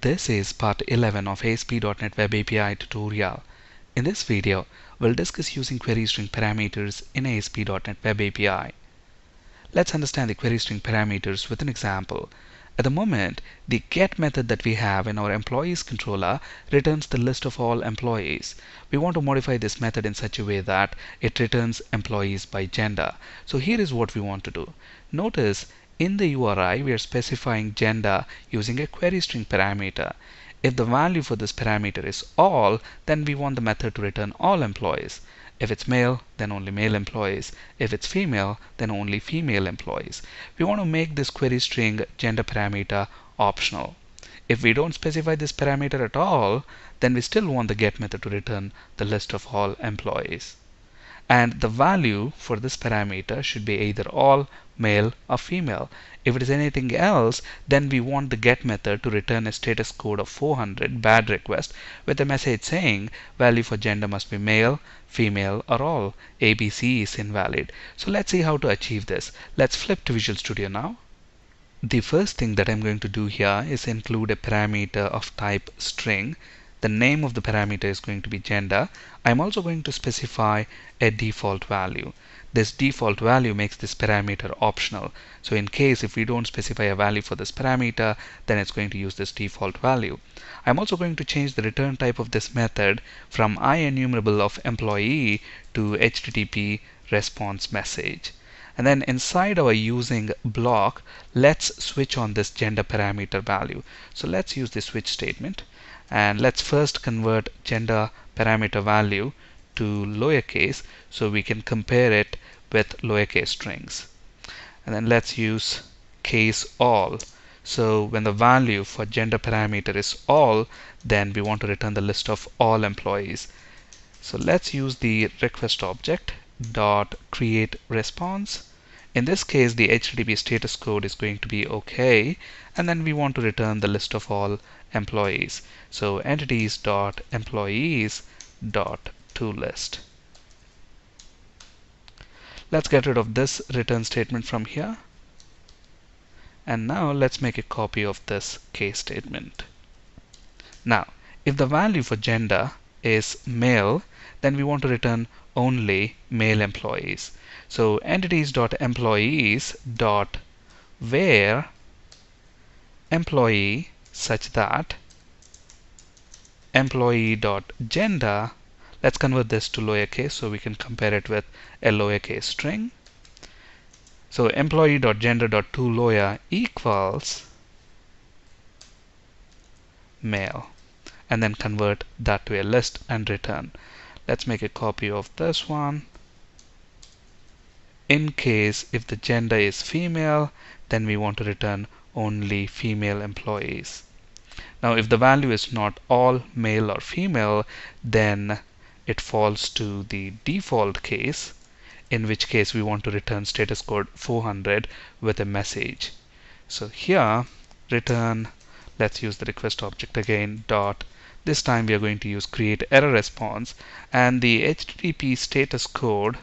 This is part 11 of ASP.NET Web API tutorial. In this video, we'll discuss using query string parameters in ASP.NET Web API. Let's understand the query string parameters with an example. At the moment, the get method that we have in our employees controller returns the list of all employees. We want to modify this method in such a way that it returns employees by gender. So here is what we want to do. Notice in the URI, we are specifying gender using a query string parameter. If the value for this parameter is all, then we want the method to return all employees. If it's male, then only male employees. If it's female, then only female employees. We want to make this query string gender parameter optional. If we don't specify this parameter at all, then we still want the get method to return the list of all employees and the value for this parameter should be either all male or female. If it is anything else then we want the get method to return a status code of 400 bad request with a message saying value for gender must be male female or all. Abc is invalid. So let's see how to achieve this. Let's flip to visual studio now. The first thing that I'm going to do here is include a parameter of type string the name of the parameter is going to be gender. I'm also going to specify a default value. This default value makes this parameter optional. So in case if we don't specify a value for this parameter, then it's going to use this default value. I'm also going to change the return type of this method from IEnumerable of employee to HTTP response message. And then inside our using block, let's switch on this gender parameter value. So let's use the switch statement and let's first convert gender parameter value to lowercase so we can compare it with lowercase strings. And then let's use case all. So when the value for gender parameter is all then we want to return the list of all employees. So let's use the request object dot create response in this case the HTTP status code is going to be OK and then we want to return the list of all employees. So entities dot employees dot to list. Let's get rid of this return statement from here. And now let's make a copy of this case statement. Now, if the value for gender is male, then we want to return only male employees. So entities.employees dot where employee such that employee dot gender let's convert this to lowercase so we can compare it with a lowercase string so employee dot gender dot to lower equals male and then convert that to a list and return let's make a copy of this one. In case if the gender is female then we want to return only female employees. Now if the value is not all male or female then it falls to the default case in which case we want to return status code 400 with a message. So here return let's use the request object again dot. This time we are going to use create error response and the HTTP status code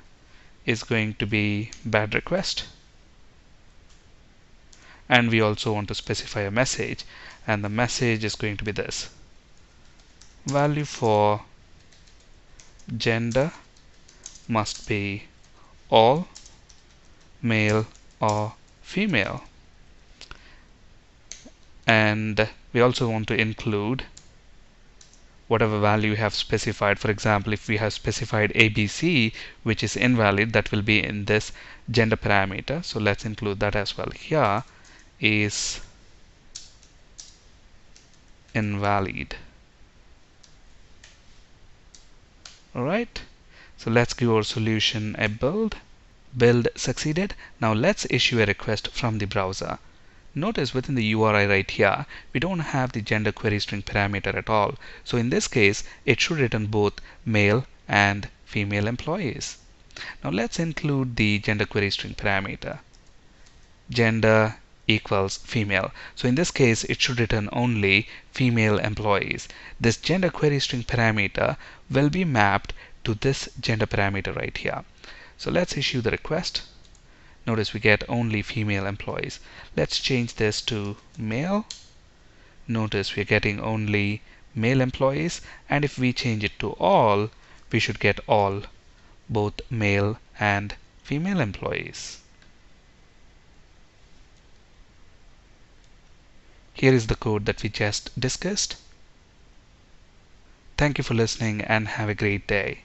is going to be bad request. And we also want to specify a message and the message is going to be this. Value for gender must be all male or female and we also want to include whatever value you have specified. For example, if we have specified ABC, which is invalid, that will be in this gender parameter. So let's include that as well. Here is invalid. Alright, so let's give our solution a build. Build succeeded. Now let's issue a request from the browser. Notice within the URI right here, we don't have the gender query string parameter at all. So in this case, it should return both male and female employees. Now let's include the gender query string parameter. Gender equals female. So in this case, it should return only female employees. This gender query string parameter will be mapped to this gender parameter right here. So let's issue the request. Notice we get only female employees. Let's change this to male. notice we're getting only male employees and if we change it to all we should get all both male and female employees. Here is the code that we just discussed. Thank you for listening and have a great day.